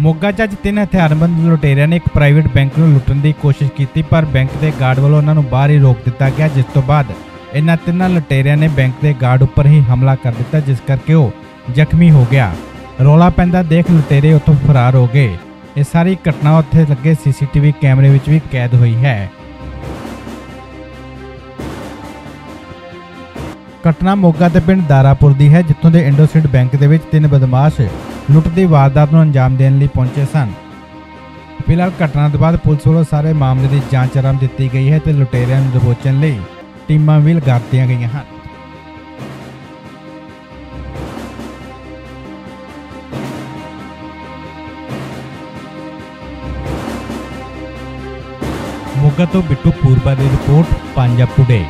ਮੋਗਾ 'ਚ ਅੱਜ ਤਿੰਨ ਹਥਿਆਰਬੰਦ ਲੁਟੇਰਿਆਂ ਨੇ ਇੱਕ ਪ੍ਰਾਈਵੇਟ ਬੈਂਕ ਨੂੰ ਲੁੱਟਣ ਦੀ ਕੋਸ਼ਿਸ਼ ਕੀਤੀ, ਪਰ ਬੈਂਕ ਦੇ ਗਾਰਡ ਵੱਲੋਂ ਉਹਨਾਂ ਨੂੰ ਬਾਹਰ ਹੀ ਰੋਕ ਦਿੱਤਾ ਗਿਆ, ਜਿਸ ਤੋਂ ਬਾਅਦ ਇਹਨਾਂ ਤਿੰਨਾਂ ਲੁਟੇਰਿਆਂ ਨੇ ਬੈਂਕ ਦੇ ਗਾਰਡ ਉੱਪਰ ਹੀ ਹਮਲਾ ਕਰ ਦਿੱਤਾ, ਜਿਸ ਕਰਕੇ ਉਹ ਜ਼ਖਮੀ ਹੋ ਗਿਆ। ਰੌਲਾ ਪੈਂਦਾ ਦੇਖ ਲੁਟੇਰੇ ਉੱਥੋਂ ਫਰਾਰ ਹੋ ਗਏ। ਇਹ ਸਾਰੀ ਘਟਨਾ ਉੱਥੇ ਲੱਗੇ ਸੀਸੀਟੀਵੀ ਕੈਮਰੇ ਵਿੱਚ ਵੀ ਕੈਦ ਹੋਈ ਹੈ। ਘਟਨਾ ਮੋਗਾ ਦੇ ਪਿੰਡ ਦਾਰਾਪੁਰ ਦੀ ਹੈ, ਜਿੱਥੋਂ ਦੇ ਇੰਡੋਸਿੰਡ ਬੈਂਕ ਦੇ ਵਿੱਚ ਤਿੰਨ ਬਦਮਾਸ਼ ਲੁੱਟ ਦੀ ਵਾਰਦਾਤ ਨੂੰ ਅੰਜਾਮ ਦੇਣ ਲਈ ਪਹੁੰਚੇ ਸਨ। ਫਿਲਹਾਲ ਘਟਨਾ ਤੋਂ ਬਾਅਦ ਪੁਲਿਸ ਵੱਲੋਂ ਸਾਰੇ ਮਾਮਲੇ ਦੀ ਜਾਂਚ ਆਰੰਭ ਦਿੱਤੀ ਗਈ ਹੈ ਤੇ ਲੁਟੇਰਿਆਂ ਨੂੰ ਦਬੋਚਣ ਲਈ ਟੀਮਾਂ ਵੀ ਲਗਾ ਦਿੱਤੀਆਂ ਗਈਆਂ ਹਨ। ਮੋਗਾ ਤੋਂ ਬਿੱਟੂ ਪੂਰਬਾ ਦੀ ਰਿਪੋਰਟ ਪੰਜਾਬ ਟੁਡੇ